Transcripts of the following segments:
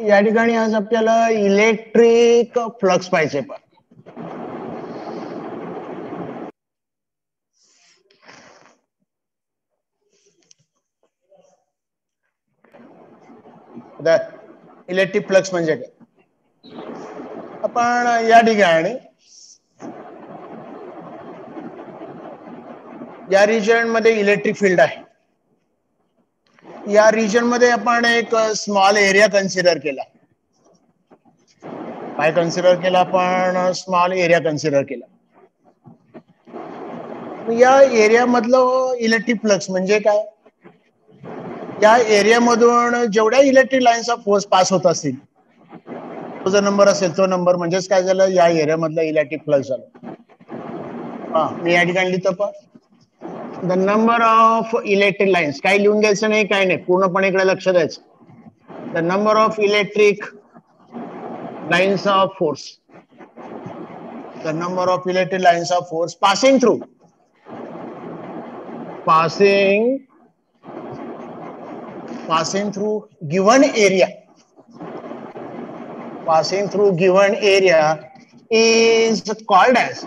या ठिकाणी आज आपल्याला इलेक्ट्रिक फ्लक्स पाहिजे पण. इलेक्ट्रिक फ्लक्स म्हणजे काय? आपण या ठिकाणी या रिजनमध्ये इलेक्ट्रिक फील्ड आहे. या रिजनमध्ये आपण एक स्मॉल एरिया कन्सिडर केला. काय कन्सिडर केला आपण? स्मॉल एरिया कन्सिडर केला. या एरिया मधलं इलेक्ट्रिक फ्लक्स म्हणजे काय? या एरियामधून जेवढ्या electric lines of force pass होत असतील तो जो नंबर असेल तो नंबर म्हणजेच काय झालं? या एरियामधलं इलेक्ट्रिक फ्लक्स झालं. हा मी या ठिकाणी लिहितो पण. The number of electric lines काही लिहून घ्यायचं नाही काय नाही. पूर्णपणे इकडे लक्ष द्यायचं. The number of electric lines of force the number of electric lines of force passing through passing passing through given area passing through given area is called as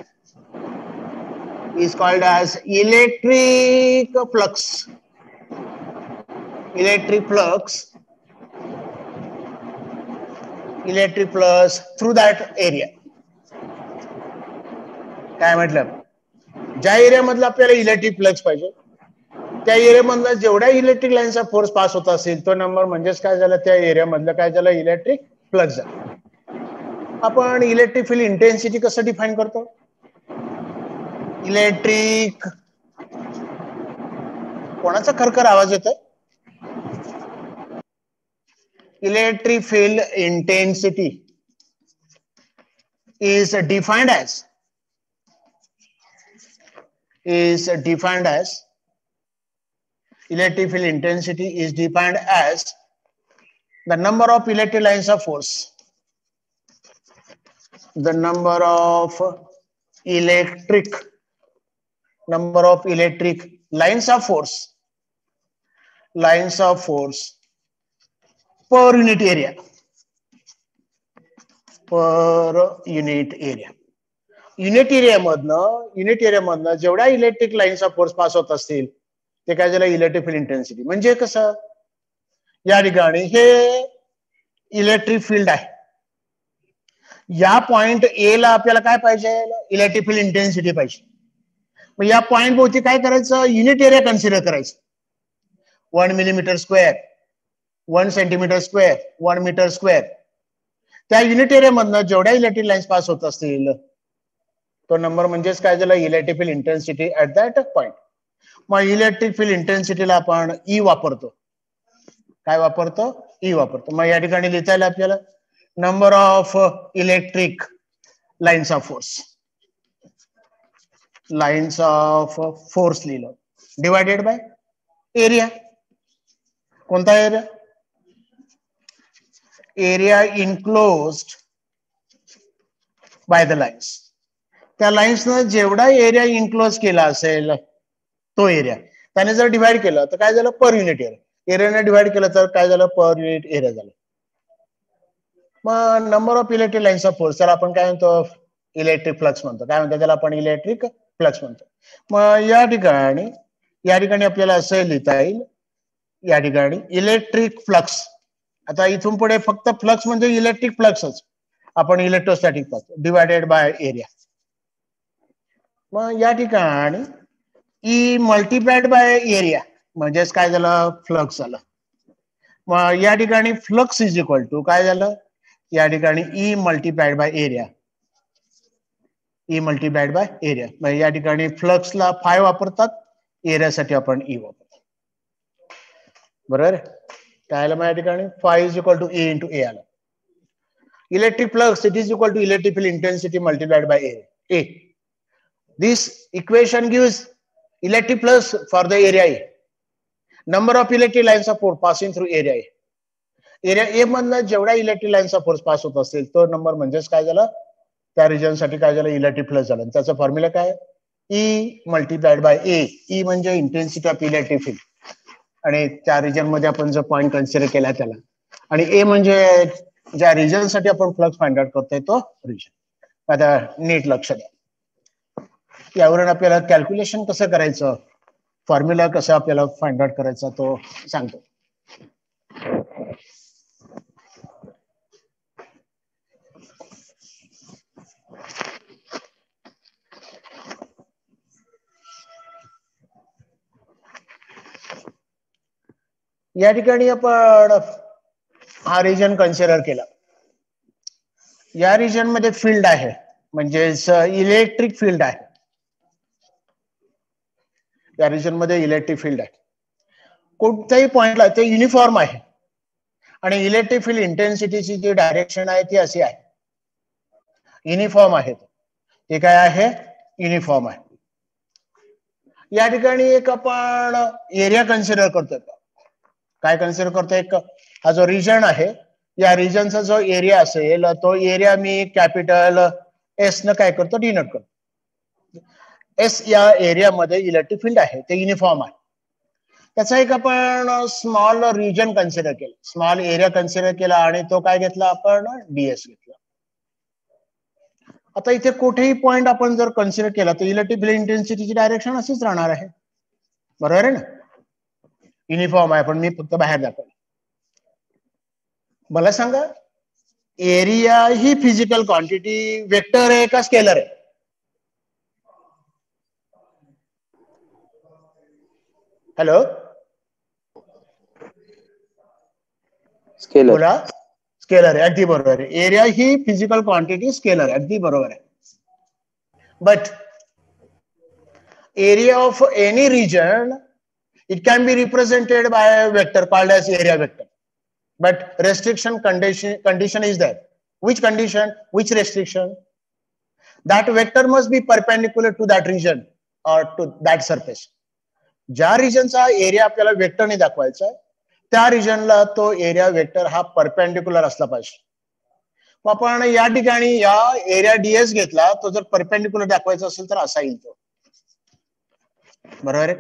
is called as electric flux. Electric flux. Electric flux through that area. काय म्हटलं? ज्या एरियामधलं आपल्याला electric flux पाहिजे त्या एरियामधला जेवढ्या electric लाईनचा force pass होत असेल तो नंबर म्हणजेच काय झालं? त्या एरियामधलं काय झालं? इलेक्ट्रिक फ्लक्स झालं. आपण इलेक्ट्रिक फील्ड इंटेन्सिटी कसं डिफाईन करतो? इलेक्ट्रिक कोणाचा खरखर आवाज येतोय electric field intensity is defined as is defined as electric field intensity is defined as the number of electric lines of force the number of electric number of electric lines of force lines of force per unit area per unit area. Unit एरियामधनं unit एरियामधनं जेवढ्या electric lines of force pass होत असतील ते काय झालं? Electric field intensity म्हणजे कसं? या ठिकाणी हे इलेक्ट्रिक फील्ड आहे. या पॉइंट ए ला आपल्याला काय पाहिजे? इलेक्ट्रिक फील्ड इंटेन्सिटी पाहिजे. मग या पॉइंट भोवती काय करायचं? युनिट एरिया कन्सिडर करायचं. One millimetre square one centimetre square one metre square त्या युनिट एरियामधनं जेवढ्या इलेक्ट्रिक लाईन्स पास होत असतील तो नंबर म्हणजेच काय झालं? Electric field intensity at that point मग इलेक्ट्रिक फील्ड इंटेन्सिटीला आपण ई वापरतो. काय वापरतो? ई वापरतो. मग या ठिकाणी लिहिता येईल आपल्याला. Number of electric lines of force lines of force लिहिलं. डिवायडेड बाय एरिया कोणता area area enclosed by the lines त्या लाईन्सनं जेवढा एरिया इन्क्लोज केला असेल तो एरिया त्याने जर डिवाइड केलं तर काय झालं? पर युनिट एरिया एरियाने डिवाइड केलं तर काय झालं? पर युनिट एरिया झालं. मग number of electric lines of force त्याला आपण काय म्हणतो? इलेक्ट्रिक फ्लक्स म्हणतो. काय म्हणतो? त्याला आपण इलेक्ट्रिक फ्लक्स म्हणतो मग या ठिकाणी या ठिकाणी आपल्याला असं लिहिता येईल या ठिकाणी इलेक्ट्रिक फ्लक्स आता इथून पुढे फक्त फ्लक्स म्हणजे इलेक्ट्रिक फ्लक्सच आपण electrostatic flux divided by area मग या ठिकाणी ई मल्टीप्लाइड बाय एरिया म्हणजेच काय झालं? फ्लक्स झालं. मग या ठिकाणी फ्लक्स इज इक्वल टू काय झालं? या ठिकाणी E multiplied by area E multiplied by area म्हणजे या ठिकाणी फ्लक्सला फाय वापरतात एरियासाठी आपण ई वापरतो. बरोबर? काय आलं मग या ठिकाणी? Phi is equal to A into A आलं. Electric flux it is equal to electrical field intensity multiplied by area A This equation gives electric flux for the area A. Number of electric lines of force passing through area A. Area A मधनं जेवढ्या electric लाईन्सचा force pass होत असेल तो number म्हणजेच काय झालं? त्या रिजनसाठी काय झालं? इलेक्ट्रिक फ्लक्स झालं. त्याचा फॉर्म्युला काय? E multiplied by A E म्हणजे इंटेन्सिटी ऑफ इलेक्ट्रिक फील्ड आणि त्या रिजनमध्ये आपण जो पॉईंट कन्सिडर केला त्याला. आणि ए म्हणजे ज्या रिजनसाठी आपण फ्लक्स फाइंड आउट करतोय तो रिजन आता नीट लक्ष द्या. यावरून आपल्याला कॅल्क्युलेशन कसं करायचं? फॉर्म्युला कसं आपल्याला फाइंड आउट करायचा तो सांगतो. या ठिकाणी आपण हा रिजन कन्सिडर केला. या रिजनमध्ये फील्ड आहे म्हणजे इलेक्ट्रिक फील्ड आहे. या रिजनमध्ये इलेक्ट्रिक फील्ड आहे. कोणत्याही पॉइंटला ते युनिफॉर्म आहे. आणि इलेक्ट्रिक फील्ड इंटेन्सिटीची जी डायरेक्शन आहे ती अशी आहे. युनिफॉर्म आहे ते. काय आहे? युनिफॉर्म आहे. या ठिकाणी एक आपण एरिया कन्सिडर करतोय. काय कन्सिडर करतो? एक हा जो रिजन आहे या रिजनचा जो एरिया असेल तो एरिया मी कॅपिटल एस न काय करतो? डिनोट करतो. एस या एरियामध्ये इलेक्ट्रिक फील्ड आहे ते युनिफॉर्म आहे. त्याचा एक आपण स्मॉल रिजन कन्सिडर केला. स्मॉल एरिया कन्सिडर केला आणि तो काय घेतला आपण? डीएस घेतला. आता इथे कुठेही पॉइंट आपण जर कन्सिडर केला तर इलेक्ट्रिक फील्ड इंटेन्सिटीची डायरेक्शन अशीच राहणार आहे. बरोबर आहे ना? युनिफॉर्म आहे पण मी फक्त बाहेर दाखवलं मला सांगा एरिया ही फ़िज़िकल क्वांटिटी वेक्टर आहे का स्केलर आहे? हॅलो स्केलर बोला. स्केलर आहे अगदी बरोबर आहे. एरिया ही फ़िज़िकल क्वांटिटी स्केलर आहे अगदी बरोबर आहे. But area of any region it can be represented by a vector called as area vector but restriction condition condition is there which condition which restriction that vector must be perpendicular to that region or to that surface ज्या रिजनचा area आपल्याला वेक्टरने दाखवायचा आहे त्या रिजनला तो area vector हा perpendicular असला पाहिजे मग आपण या ठिकाणी या एरिया डीएस घेतला तो जर परपेंडिक्युलर दाखवायचा असेल तर असा येईल तो बरोबर आहे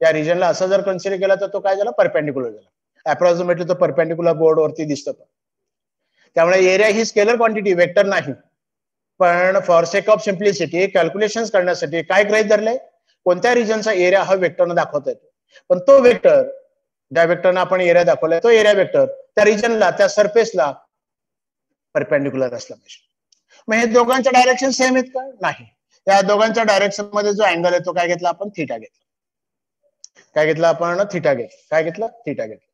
या रिजनला असं जर कन्सिडर केला तर तो काय झाला? परपेंडिक्युलर झाला. अप्रॉक्सिमेटली तो परपेंडिक्युलर बोर्ड वरती दिसतो त्यामुळे एरिया ही स्केलर क्वांटिटी वेक्टर नाही. पण for sake of simplicity calculation करण्यासाठी काय ग्रहित धरले? कोणत्या रिजनचा एरिया हा वेक्टरनं दाखवता येतो? पण तो वेक्टर ज्या वेक्टरनं आपण एरिया दाखवलाय तो एरिया वेक्टर त्या रिजनला त्या सरफेसला परपेंडिक्युलर असला पाहिजे. मग हे दोघांच्या डायरेक्शन सेम आहेत का? नाही. या दोघांच्या डायरेक्शनमध्ये जो अँगल आहे तो काय घेतला? आपण थिटा घेतला. काय घेतलं आपण? थिटा घेतला. काय घेतलं? थिटा घेतला.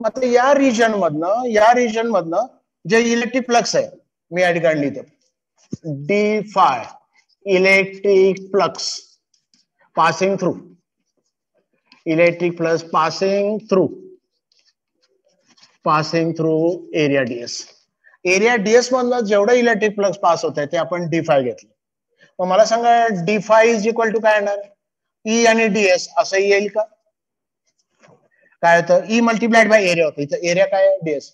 मग या रिजन मधनं या रिजन मधनं जे इलेक्ट्रिक फ्लक्स आहे मी या ठिकाणी लिहितो. D phi electric flux passing through electric flux passing through passing through area ds area ds मधनं जेवढं इलेक्ट्रिक फ्लक्स पास होत आहे ते आपण डी फाय घेतलं. मग मला सांगा d phi is equal to काय येणार? ई आणि डीएस असं येईल का? काय होतं? ई मल्टिप्लाइड बाय एरिया होतं. इथं एरिया काय डीएस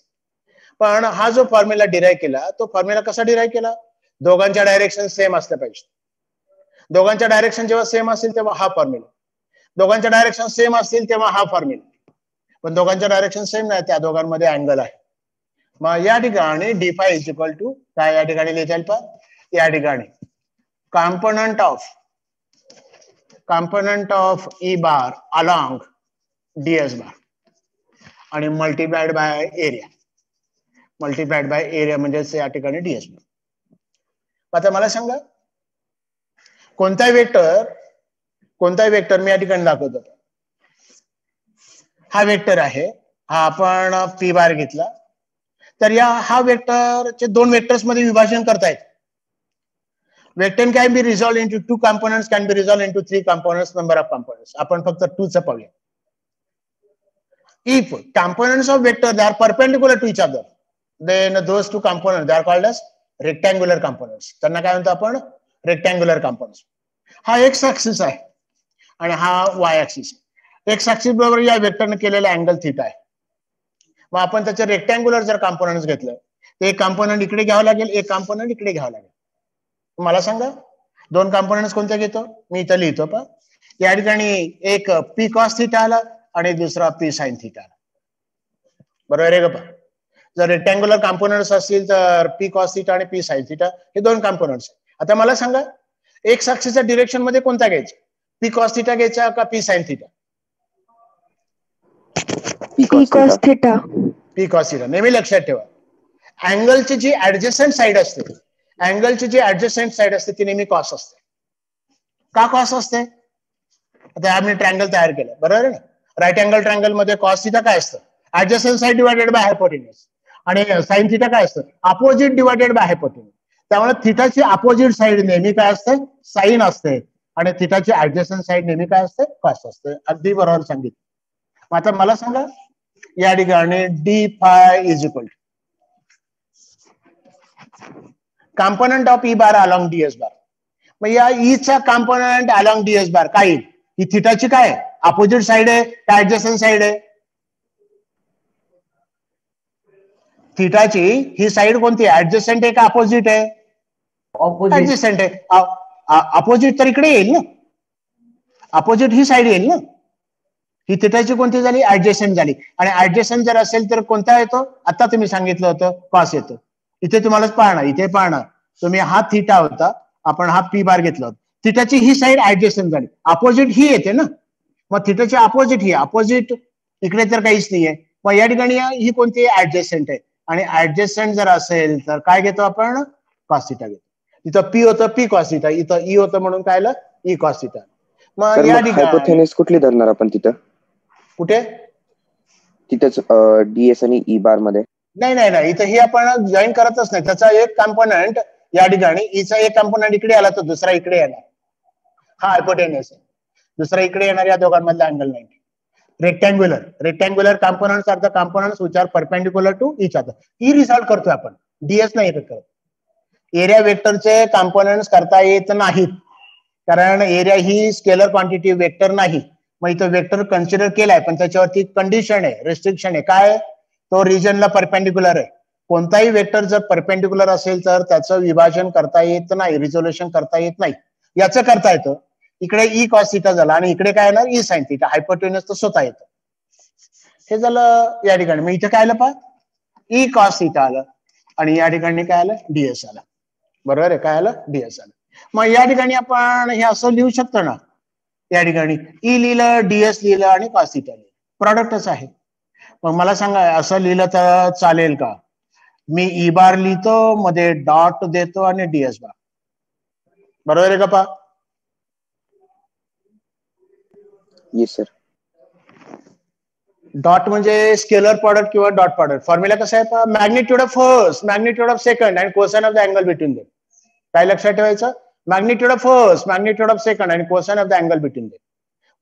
पण हा जो फॉर्म्युला डिराईव्ह केला तो फॉर्म्युला कसा डिराईव्ह केला? दोघांच्या डायरेक्शन सेम असल्या पाहिजे दोघांच्या डायरेक्शन जेव्हा सेम असतील तेव्हा हा फॉर्म्युला दोघांच्या डायरेक्शन सेम असतील तेव्हा हा फॉर्म्युला पण दोघांच्या डायरेक्शन सेम नाही त्या दोघांमध्ये अँगल आहे. मग या ठिकाणी d phi is equal to काय या ठिकाणी लिहिता येईल पण या ठिकाणी. Component of component of E bar along ds bar. आणि multiplied by area multiplied by area म्हणजेच या ठिकाणी डीएस बार आता मला सांगा कोणता वेक्टर कोणता वेक्टर मी या ठिकाणी दाखवतो? हा वेक्टर आहे हा आपण पी बार घेतला. तर या हा वेक्टरचे दोन वेक्टर्समध्ये विभाजन करतायत. Vector can be resolve into two component can be resolve into three component number of component आपण फक्त टू चा पाहूया. If component of vector they are perpendicular to each other then those two component they are called as rectangular component त्यांना काय म्हणतो आपण? Rectangular component हा X axis आहे आणि हा वाय ऍक्सिस एक्स ऍक्सिस बरोबर या वेक्टरने केलेला अँगल थिट आहे. मग आपण त्याचे रेक्टॅंग्युलर जर कॉम्पोनंट घेतलं तर एक कॉम्पोनंट इकडे घ्यावं लागेल एक कॉम्पोनंट इकडे घ्यावं लागेल. मला सांगा. दोन कॉम्पोनंट कोणत्या घेतो? मी इथं लिहितो पण या ठिकाणी एक पी कॉस थिटा आला आणि दुसरा पी साइन थिटा आला. बरोबर आहे का जर रेक्टँग्युलर कॉम्पोनंट्स असतील तर पी कॉस थिटा आणि पी साइन थिटा हे दोन कॉम्पोनंट्स आता मला सांगा एक अक्षीच्या डिरेक्शनमध्ये कोणता घ्यायचा? पी कॉस थिटा घ्यायचा का P sine theta P cos theta P cos theta नेहमी लक्षात ठेवा. अँगलची जी ऍडजस्टंट साइड असते अँगलची जी ऍडजस्टंट साईड असते ती नेहमी कॉस असते. का कॉस असते? आता आम्ही ट्रँगल तयार केलं. बरोबर आहे ना? राईट अँगल ट्रँगलमध्ये कॉस थिटा काय असतं? Adjacent side divided by hypotenuse आणि साईन थिटा काय असतं? अपोजिट डिवायडेड बाय हायपोटेनियस त्यामुळे थिटाची अपोजिट साईड नेहमी काय असते? साईन असते. आणि थिटाची ऍडजस्टंट साईड नेहमी काय असते? कॉस असते. अगदी बरोबर सांगितलं. मग आता मला सांगा या ठिकाणी D phi is equal component of E bar along DS bar मग या ईचा कॉम्पोनंट अलॉंग डीएस बार काय? येईल ही थिटाची काय? अपोजिट साइड आहे का ऍडजस्टंट साइड आहे? थिटाची ही साइड कोणती ऍडजस्टंट आहे का अपोजिट आहे? ऍडजस्टंट आहे. अपोजिट तर इकडे येईल ना? अपोजिट ही साइड येईल ना? ही थिटाची कोणती झाली? ऍडजस्टंट झाली. आणि ऍडजस्टंट जर असेल तर कोणता येतो? आता तुम्ही सांगितलं होतं कॉस येतो. इथे तुम्हाला पाहणार इथे पाहणार तुम्ही हा थिटा होता आपण हा पी बार घेतला होता. थिटाची ही साइड ऍडजस्टंट झाली. अपोजिट ही येते ना. मग थिटाची अपोजिट ही अपोजिट इकडे तर काहीच नाहीये. मग या ठिकाणी ही कोणती ऍडजस्टंट आहे? आणि ऍडजस्टंट जर असेल तर काय घेतो आपण? कॉस्टिटा घेतो. इथं पी होतं पी कॉस्टिटा इथं ई होतं म्हणून काय आलं? ई कॉस्टिटा मग या ठिकाणी कुठली धरणार आपण तिथं? कुठे? तिथेच डीएस आणि ई बारमध्ये नाही नाही नाही. इथं हे आपण जॉईन करतच नाही. त्याचा एक कॉम्पोनंट या ठिकाणी हिचा एक कॉम्पोनंट इकडे आला तर दुसरा इकडे येणार. हा हायपोटेनियस आहे. दुसरा इकडे येणार या दोघांमधला angle ninety rectangular rectangular components are the components which are perpendicular to each other he result करतोय आपण. डीएस नाही येत करत. एरिया वेक्टरचे कॉम्पोनंट्स करता येत नाहीत. कारण एरिया ही स्केलर क्वांटिटी वेक्टर नाही. मग इथं वेक्टर कन्सिडर केलाय पण त्याच्यावरती कंडिशन आहे रेस्ट्रिक्शन आहे. काय? तो रिजनला परपेंडिक्युलर आहे. कोणताही वेक्टर जर परपेंडिक्युलर असेल तर त्याचं विभाजन करता येत नाही रिझोल्युशन करता येत नाही. याचं करता येतं. इकडे ई कॉस थिटा झाला आणि इकडे काय येणार ई साइन थिटा हायपोटेनस तर स्वतः येतं. हे झालं या ठिकाणी. मग इथे काय आलं पा ई कॉस थिटा आलं. आणि या ठिकाणी काय आलं? डीएस आलं. बरोबर आहे? काय आलं? डीएस आलं. मग या ठिकाणी आपण हे असं लिहू शकतो ना? या ठिकाणी ई लिहिलं डीएस लिहिलं आणि कॉस थिटा लिहिलं. प्रॉडक्टच आहे. मग मला सांगा असं लिहिलं तर चालेल का? मी ई बार लिहितो मध्ये डॉट देतो आणि डीएस बार बरोबर आहे का पा? येस सर डॉट म्हणजे स्केलर प्रॉडक्ट किंवा डॉट प्रॉडक्ट फॉर्म्युला कसं आहे पा? Magnitude of first magnitude of second and cosine of the angle between them काय लक्षात ठेवायचं? Magnitude of first magnitude of second आणि cosine of the angle between them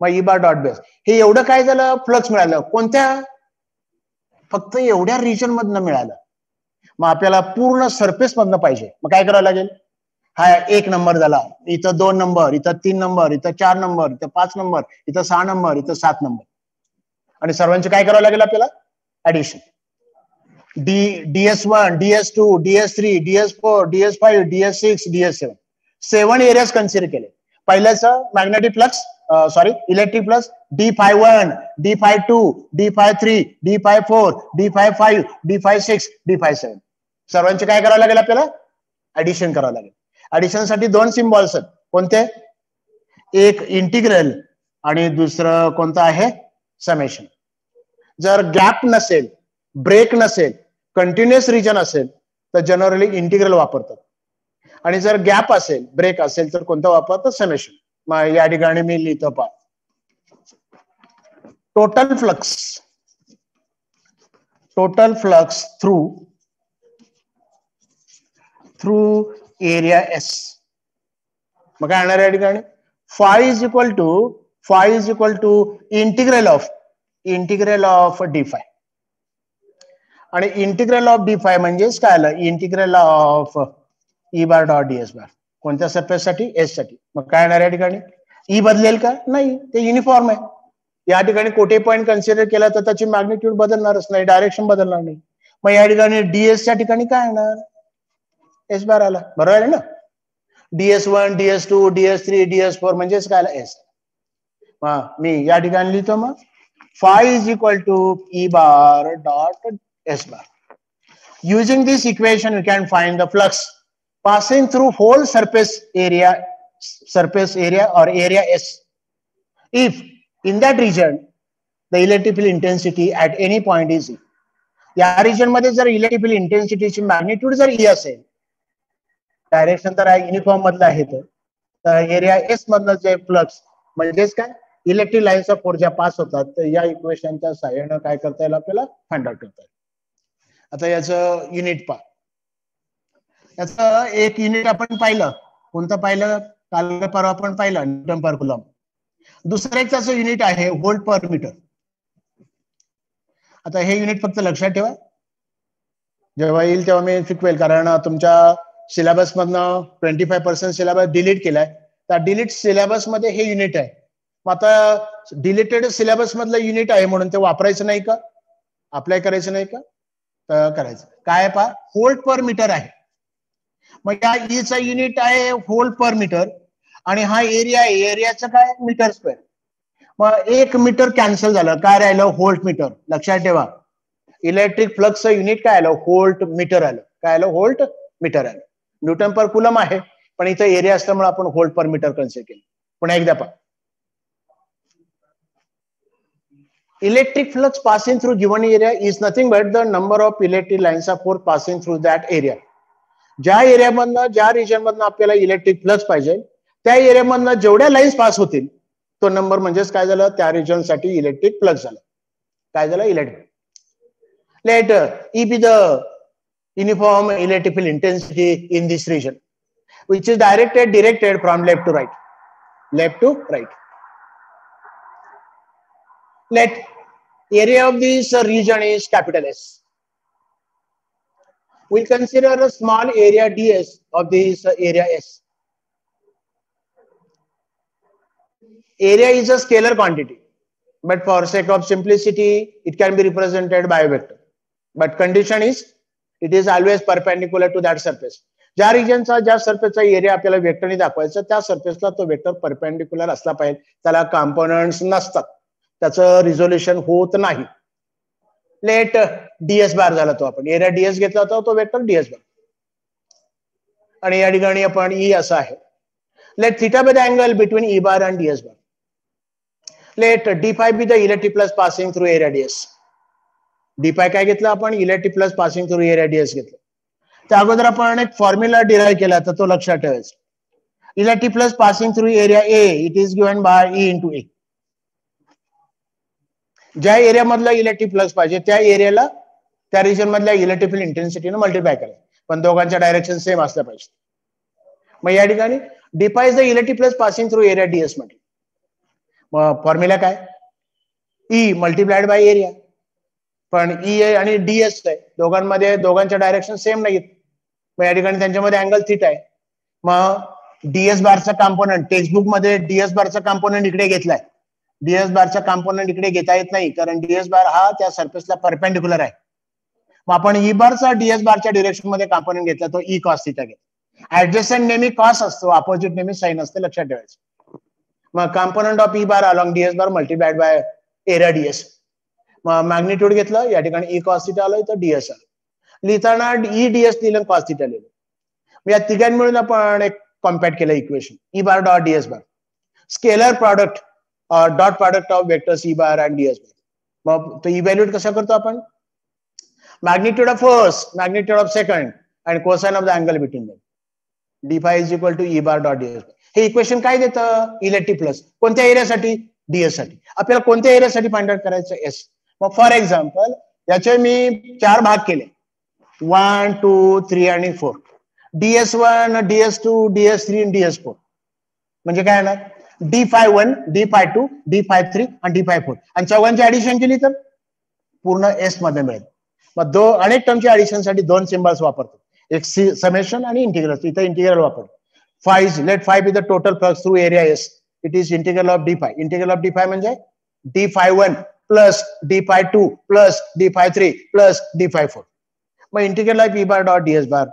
मग ई बार डॉट बेस हे एवढं काय झालं? फ्लक्स मिळालं. कोणत्या? फक्त एवढ्या रिजन मधनं मिळालं. मग आपल्याला पूर्ण सरफेस मधनं पाहिजे. मग काय करावं लागेल? हा एक नंबर झाला. इथं दोन नंबर इथं तीन नंबर इथं चार नंबर इथं पाच नंबर इथं सहा नंबर इथं सात नंबर आणि सर्वांचे काय करावं लागेल आपल्याला? Addition d ds one ds two ds three ds four ds five ds six ds seven seven areas consider केले. पहिल्याच magnetic flux sorry electric flux d phi one d phi two d phi three d phi four d phi five d phi six d phi seven सर्वांचे काय करावं लागेल आपल्याला? Addition करावं लागेल. ऍडिशनसाठी दोन सिम्बॉल्स आहेत. कोणते? एक इंटिग्रल आणि दुसरं कोणतं आहे? समेशन जर गॅप नसेल ब्रेक नसेल कंटिन्युअस रिजन असेल तर जनरली इंटिग्रल वापरतात. आणि जर गॅप असेल ब्रेक असेल तर कोणतं वापरतात? समेशन या ठिकाणी मी लिहितो पा total flux total flux through through area S मग काय येणार या ठिकाणी? Phi is equal to phi is equal to integral of integral of d phi आणि इंटिग्रल ऑफ डी फाय म्हणजेच काय आलं? Integral of E bar dot d S bar कोणत्या सरफेस साठी एससाठी. मग काय येणार या ठिकाणी? ई बदलेल का? नाही. ते युनिफॉर्म आहे. या ठिकाणी कोठे पॉईंट कन्सिडर केला तर त्याची मॅग्नेट्यूड बदलणारच नाही. डायरेक्शन बदलणार नाही. मग या ठिकाणी डीएस च्या ठिकाणी काय येणार एस बार आला. बरोबर आहे ना? Ds one ds two ds three ds four म्हणजेच काय एस हा मी या ठिकाणी लिहितो मग. Phi is equal to E bar dot S bar using this equation you can find the flux passing through whole surface area, surface area or area S. If in that region, the electrical intensity at any point is E. या रिजनमध्ये जर electrical इंटेन्सिटीची magnitude जर E असेल direction तर uniform मधलं आहे तर एरिया एस मधलं जे फ्लक्स म्हणजेच काय? इलेक्ट्रिक लाईन्स ऑफ फोर ज्या पास होतात तर या इक्वेशनच्या साह्यानं काय करता येईल आपल्याला? फाइंड आउट करता येईल. आता याचं युनिट पा त्याचं एक युनिट आपण पाहिलं. कोणतं पाहिलं? काल परवा आपण पाहिलं न्यूटन पर कुलम. दुसरं एक त्याचं युनिट आहे व्होल्ट पर मीटर आता हे युनिट फक्त लक्षात ठेवा. जेव्हा येईल तेव्हा मी शिकवेल कारण तुमच्या सिलेबस मधनं twenty five percent syllabus delete केलाय. तर डिलीट सिलेबसमध्ये हे युनिट आहे. मग आता डिलीटेड सिलेबस मधलं युनिट आहे म्हणून ते वापरायचं नाही का? अप्लाय करायचं नाही का? तर करायचं. काय पा होल्ड पर मीटर आहे. मग या ईचा युनिट आहे होल पर मीटर आणि हा एरिया आहे. एरियाचं काय? मीटर स्क्वेअर मग एक मीटर कॅन्सल झालं. काय राहिलं? होल्ट मीटर लक्षात ठेवा. इलेक्ट्रिक फ्लक्सचं युनिट काय आलं? होल्ट मीटर आलं. काय आलं? होल्ट मीटर आलं. न्यूटन पर कुलम आहे. पण इथं एरिया असल्यामुळे आपण होल्ट पर मीटर कन्सिडर केलं. पुन्हा एकदा पहा. Electric flux passing through given area is nothing but the number of electric lines of force passing through that area. ज्या एरियामधनं ज्या रिजन मधनं आपल्याला इलेक्ट्रिक फ्लक्स पाहिजे त्या एरियामधनं जेवढ्या लाईन्स पास होतील तो नंबर म्हणजेच काय झालं? त्या रिजनसाठी इलेक्ट्रिक फ्लक्स झालं. काय झालं? Electric let E be the uniform electrical intensity in this region which is directed directed from left to right left to right let area of this region is capital S. We'll consider a small area ds of this area S. Area is a scalar quantity, but for sake of simplicity, it can be represented by a vector. But condition is, it is always perpendicular to that surface. ज्या रिजनचा ज्या सर्फेसचा area आपल्याला वेक्टरने दाखवायचा त्या सर्फेसला तो vector perpendicular असला पाहिजे त्याला components नसतात त्याचं रिझोल्युशन होत नाही लेट डीएस बार झाला तो आपण. एरिया डीएस घेतला होता तो वेक्टर डीएस बार. आणि या ठिकाणी आपण ई असं आहे. Let theta be the angle between E bar and ds bar let d phi be the electric flux passing through area ds d phi काय घेतलं आपण? Electric flux passing through area ds घेतलं. त्या अगोदर आपण एक फॉर्म्युला डिराईव्ह केला तर तो लक्षात ठेवायचा. Electric flux passing through area A it is given by E into A ज्या एरियामधला इलेक्ट्रिक फ्लक्स पाहिजे त्या एरियाला त्या रिजन मधल्या इलेक्ट्रिकल इंटेन्सिटीनं मल्टिप्लाय करायचं. पण दोघांच्या डायरेक्शन सेम असल्या पाहिजे. मग या ठिकाणी defines the electric flux passing through area डीएसमध्ये. मग फॉर्म्युला काय? ई मल्टिप्लाइड बाय एरिया पण ई ए आणि डीएस आहे दोघांमध्ये दोघांच्या डायरेक्शन सेम नाहीत. मग या ठिकाणी त्यांच्यामध्ये अँगल थिट आहे. मग डीएस बारचा कॉम्पोनंट टेक्स्टबुकमध्ये डीएस बारचा कॉम्पोनंट इकडे घेतलाय. डीएस बारचा कॉम्पोनंट इकडे घेता येत नाही कारण डीएस बार हा त्या सरफेसला परपेंडिक्युलर आहे. मग आपण ई बारचा डीएस बारच्या डिरेक्शनमध्ये कॉम्पोनंट घेतला तो ई कॉस थिटा घेतला ऍडजस्टंट नेहमी कॉस असतो अपोजिट नेहमी साईन असते लक्षात ठेवायचं. मग component of E bar along ds bar multiplied by area ds मग मॅग्निट्यूड घेतलं या ठिकाणी ई कॉस थिटा आलं तर डीएस आलं. लिहिताना ई डीएस लिहिलं कॉस थिटा लिहिलं. या तिघांमुळे आपण एक कॉम्पॅक्ट केलं equation E bar dot ds bar scalar product dot product of vectors E bar and ds bar मग तो इव्हॅल्युएट कसा करतो आपण? Magnitude of first magnitude of second and cosine of the angle between them d phi is equal to E bar dot ds हे equation काय देतं? Electric flux कोणत्या एरियासाठी डीएससाठी. आपल्याला कोणत्या एरियासाठी फाइंड आउट करायचं? एस मग फॉर एक्झाम्पल याचे मी चार भाग केले. वन टू थ्री आणि four ds one ds two ds three ds four म्हणजे काय येणार? D phi one d phi two d phi three आणि डी फाय फोर आणि चौघांची ऍडिशन केली तर? पूर्ण एसमध्ये मिळेल. मग दो अनेक टर्मच्या ऍडिशनसाठी दोन सिम्बल्स वापरतो. एक सी समेशन आणि इंटिग्रल इथं इंटिग्रल वापरतो. Phi let phi be the total flux through area S it is integral of d phi integral of d phi म्हणजे? D phi one plus d phi two plus d phi three plus d phi four मग integral of E bar dot ds bar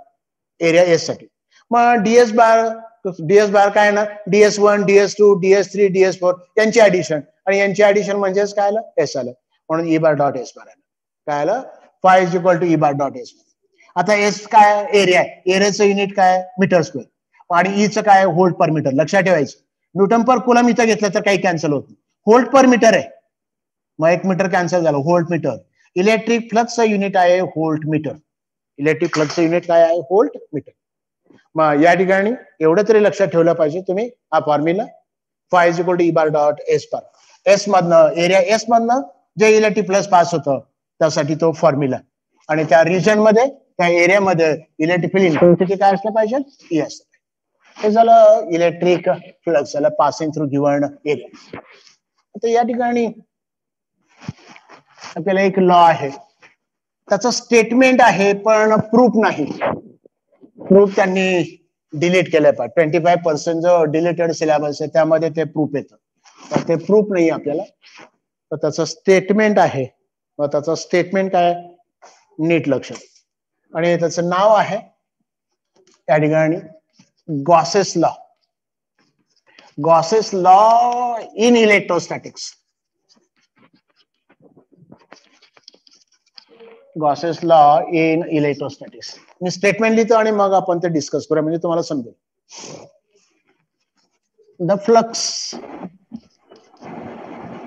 area एससाठी. मग DS bar DS bar काय येणार ds one ds two ds three DS four यांची addition आणि यांची addition म्हणजेच काय आलं? एस आलं. म्हणून E bar dot S bar आलं. काय आलं? Phi is equal to E bar dot S आता एस काय एरिया आहे? एरियाचं युनिट काय मीटर स्क्वेअर आणि e ईचं काय होल्ड पर मीटर लक्षात ठेवायचं. न्यूटन पर कुलम इथं घेतलं तर काही कॅन्सल होत नाही. होल्ड पर मीटर आहे. मग एक मीटर कॅन्सल झालं. होल्ट मीटर इलेक्ट्रिक फ्लक्सचं युनिट आहे होल्ट मीटर इलेक्ट्रिक फ्लक्सचं युनिट काय आहे? होल्ट मीटर मग या ठिकाणी एवढं तरी लक्षात ठेवलं पाहिजे तुम्ही हा formula phi is equal to E bar dot S bar S मधनं एरिया एस मधनं जे इलेक्ट्रिक प्लस पास होतं त्यासाठी तो फॉर्म्युला आणि त्या रिजनमध्ये त्या एरियामध्ये इलेक्ट्रिक फील्ड इंटेन्सिटी काय असलं पाहिजे? ई असलं हे झालं इलेक्ट्रिक फ्लक्स झालं पासिंग थ्रू गिवन एरिया तर या ठिकाणी आपल्याला एक लॉ आहे. त्याचं स्टेटमेंट आहे पण प्रूफ नाही. प्रूफ त्यांनी डिलीट केलं पाहिजे ट्वेंटी फाय पर्सेंट जो डिलीटेड सिलेबस आहे त्यामध्ये ते प्रूफ येतं. तर ते प्रूफ नाही आपल्याला. तर त्याचं स्टेटमेंट आहे. मग त्याचं स्टेटमेंट काय नीट लक्ष आणि त्याचं नाव आहे त्या ठिकाणी Gauss's law Gauss's law in electrostatics Gauss's law in electrostatics me statement लिहितो आणि मग आपण ते डिस्कस करूया. म्हणजे तुम्हाला समजेल. The flux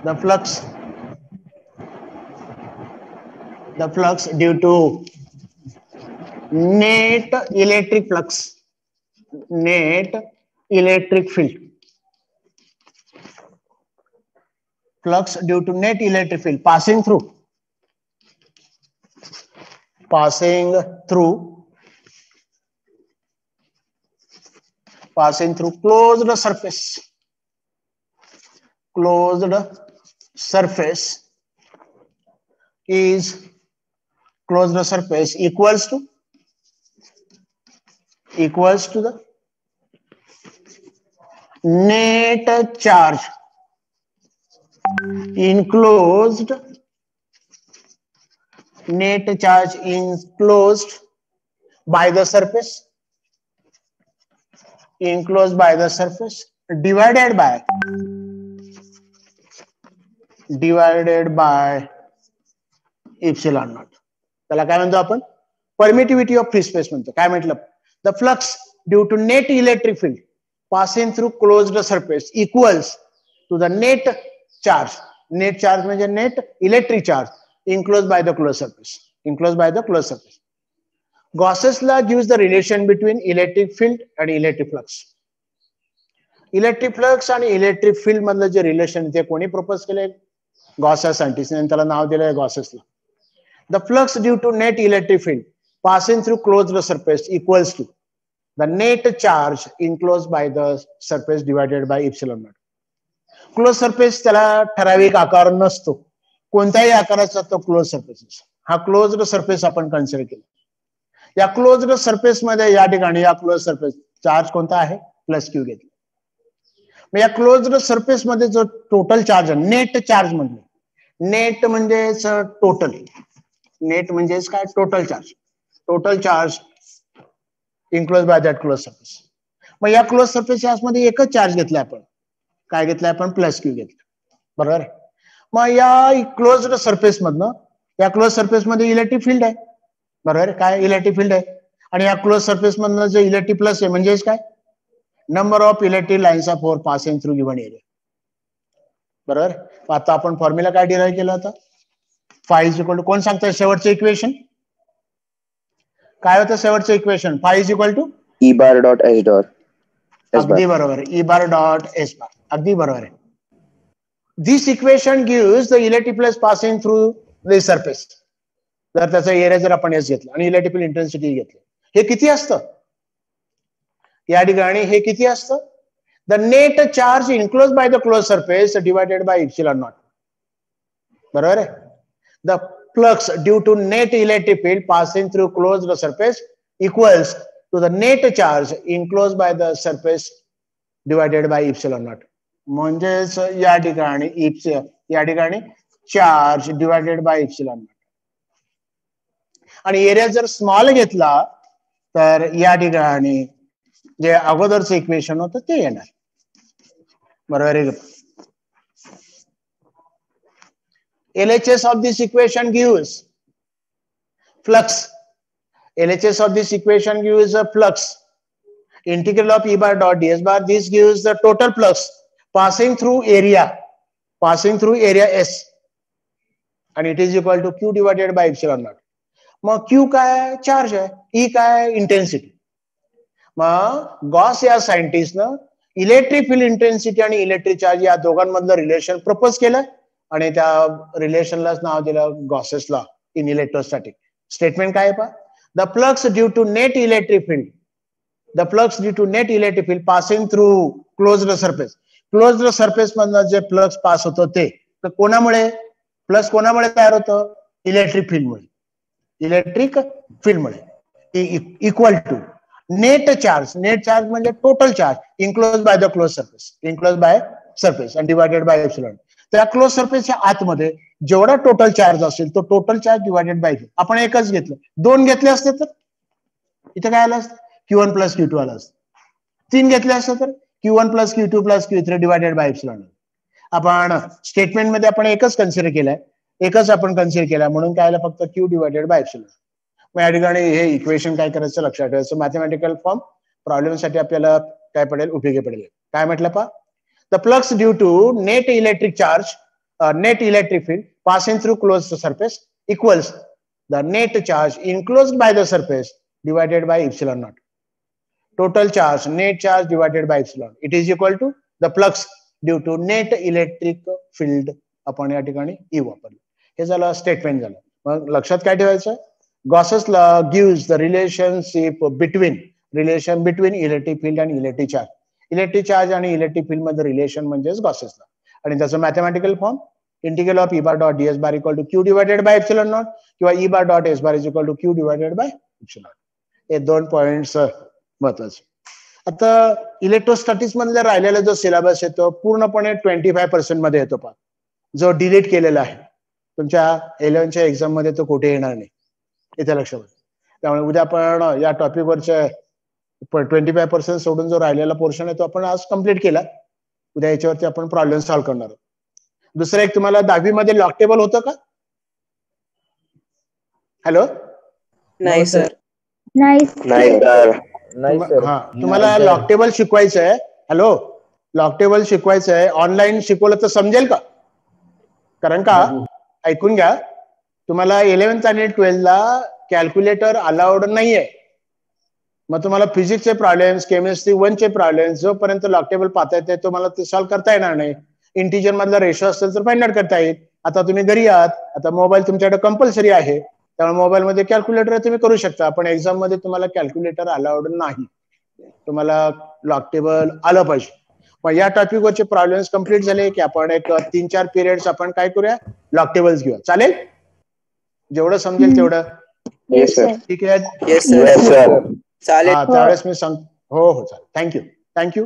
the flux the flux due to net electric flux net electric field flux due to net electric field. Passing through. Passing through. Passing through closed surface. Closed surface is closed surface equals to equals to the net charge. Enclosed net charge enclosed by the surface enclosed by the surface divided by divided by epsilon naught त्याला काय म्हणतो आपण permittivity of free space म्हणतो काय म्हटलं the flux due to net electric field passing through close the surface equals to the net charge net charge म्हणजे net electric charge enclose by the close surface enclose by the close surface Gauss's law gives the relation between electric field and electric flux. Electric flux आणि electric field मधलं जे relation ते कोणी propose केले Gauss's scientist त्याला नाव दिलंय गॉसेसला the flux due to net electric field passing through close surface equals to the net charge enclose by the surface divided by epsilon naught close surface त्याला ठराविक आकार नसतो. कोणत्याही आकाराचा तो क्लोज सरफेस हा क्लोज सरफेस आपण कन्सिडर केला. या क्लोज्ड सरफेस मध्ये या ठिकाणी या क्लोज सरफेस चार्ज कोणता आहे? प्लस क्यू घेतला. मग या क्लोज्ड सरफेस मध्ये जो टोटल चार्ज आहे नेट चार्ज म्हणजे. नेट म्हणजेच टोटल नेट म्हणजेच काय? Total charge total charge enclose by that close surface मग या क्लोज सरफेस मध्ये एकच चार्ज घेतलाय आपण. काय घेतलाय आपण? प्लस क्यू घेतला. बरोबर? आहे मग या क्लोज्ड सरफेस मधनं या क्लोज सरफेस मध्ये इलेक्ट्रिक फील्ड आहे. बरोबर काय इलेक्ट्रिक फील्ड आहे? आणि या क्लोज सरफेस मधनं जे इलेक्ट्रिक प्लस आहे म्हणजेच काय? Number of electric lines of force passing through given area बरोबर? आता आपण फॉर्म्युला काय डिराईव्ह केला होता? फाय इज इक्वल टू कोण सांगतं शेवटचं इक्वेशन काय होतं शेवटचं equation phi is equal to E bar dot H dot अगदी बरोबर. E bar dot S bar अगदी बरोबर आहे. This equation gives the electric flux passing through the surface जर त्याचा एरिया जर आपण एस घेतला आणि इलेक्ट्रिकल इंटेन्सिटी घेतली हे किती असतं? या ठिकाणी हे किती असतं? The net charge enclose by the close surface divided by epsilon naught बरोबर आहे? The flux due to net electric field passing through close surface equals to the net charge enclose by the surface divided by epsilon naught म्हणजेच या ठिकाणी इप्स या ठिकाणी charge divided by epsilon naught आणि area जर स्मॉल घेतला तर या ठिकाणी जे अगोदरच इक्वेशन होतं ते येणार. बरोबर L H S of this equation घेऊ flux LHS of this equation घेऊ is a flux integral of E bar dot DS bar this घेऊ the total flux passing through area passing through area S आणि it is equal to Q divided by epsilon naught मग Q काय charge आहे. E e काय intensity मग Gauss या सायंटिस्टनं electric field intensity आणि इलेक्ट्रिक चार्ज या दोघांमधलं रिलेशन प्रपोज केलं आणि त्या रिलेशनलाच नाव दिलं गॉसेसला इन इलेक्ट्रोस्टॅटिक स्टेटमेंट काय पा the flux due to net electric field the flux due to net electric field passing through closed surface closed surface मधनं जे प्लग्स पास होतं ते. कोणामुळे? प्लस कोणामुळे तयार होतं? इलेक्ट्रिक फील्डमुळे electric फील्डमुळे. Equal to net charge net charge म्हणजे total charge enclose by the close surface enclose by surface आणि डिवायडेड बाय एप्सिलॉन त्या क्लोज सर्फेसच्या आतमध्ये जेवढा टोटल चार्ज असेल तो टोटल चार्ज डिवायडेड बाय आपण एकच घेतलं. दोन घेतले असते तर? इथे काय आलं असतं? Q one plus Q two आलं असतं. तीन घेतले असते तर? Q one plus Q two plus Q three divided by epsilon आपण स्टेटमेंटमध्ये आपण एकच कन्सिडर केलाय. एकच आपण कन्सिडर केला म्हणून काय फक्त क्यू डिवायडेड बाय एप्सिलॉन मग या ठिकाणी हे इक्वेशन काय करायचं? लक्षात ठेवायचं मॅथमॅटिकल फॉर्म प्रॉब्लेमसाठी आपल्याला काय पडेल? उपयोगी पडेल. काय म्हटलं पा the flux due to net electric charge net electric field passing through close surface equals the net charge enclose by the surface divided by epsilon naught total charge net charge divided by epsilon it is equal to the flux due to net electric field आपण या ठिकाणी E वापरलं. हे झालं statement झालं. मग लक्षात काय ठेवायचं? Gauss's gives the relationship between relation between electric field आणि इलेक्ट्रिक चार्ज इलेक्ट्रिक चार्ज आणि इलेक्ट्रिक फील्डमध्ये रिलेशन म्हणजेच गॉसेस लॉ. आणि त्याचं mathematical form integral of E bar dot D S bar equal to Q divided by epsilon naught किंवा E bar dot S bar is equal to Q divided by epsilon हे दोन points महत्त्वाचे. आता electrostatics मधला राहिलेला जो syllabus येतो पूर्णपणे ट्वेंटी फाय पर्सेंटमध्ये येतो पा जो डिलीट केलेला आहे. तुमच्या इलेव्हनच्या एक्झाममध्ये तो कुठे येणार नाही इथे लक्ष त्यामुळे उद्या आपण या टॉपिक वरच्या ट्वेंटी फाय पर्सेंट सोडून जो राहिलेला पोर्शन आहे तो आपण आज कंप्लीट केला. उद्या याच्यावरती आपण प्रॉब्लेम सॉल्व्ह करणार आहोत. दुसरं एक तुम्हाला दहावी मध्ये लॉक टेबल होतं का? हॅलो नाही सर नाही सर हा तुम्हाला लॉक टेबल शिकवायचं आहे. हॅलो लॉक टेबल शिकवायचं आहे. ऑनलाईन शिकवलं तर समजेल का? कारण का? ऐकून घ्या. तुम्हाला इलेव्हन्थ आणि ट्वेल्थला कॅल्क्युलेटर अलाउड नाहीये. मग तुम्हाला फिजिक्सचे प्रॉब्लेम्स केमिस्ट्री वनचे प्रॉब्लेम्स जोपर्यंत लॉकटेबल पाहता येते तुम्हाला ते सॉल्व्ह करता येणार नाही. इंटिजर मधला रेशो असेल तर फाइंड आउट करता येईल. आता तुम्ही घरी आहात. आता मोबाईल तुमच्याकडे कंपल्सरी आहे. त्यामुळे मोबाईल मध्ये कॅल्क्युलेटर तुम्ही करू शकता. पण एक्झाममध्ये तुम्हाला कॅल्क्युलेटर अलाउड नाही. तुम्हाला लॉक टेबल आलं पाहिजे. मग या टॉपिकवरचे प्रॉब्लेम्स कंप्लीट झाले की आपण एक तीन चार पिरियड्स आपण काय करूया? लॉक टेबल्स घेऊया. चालेल? जेवढं समजेल तेवढं. ठीक आहे? येस सर चालेल. त्यावेळेस मी सांग हो हो चालेल. Thank you thank you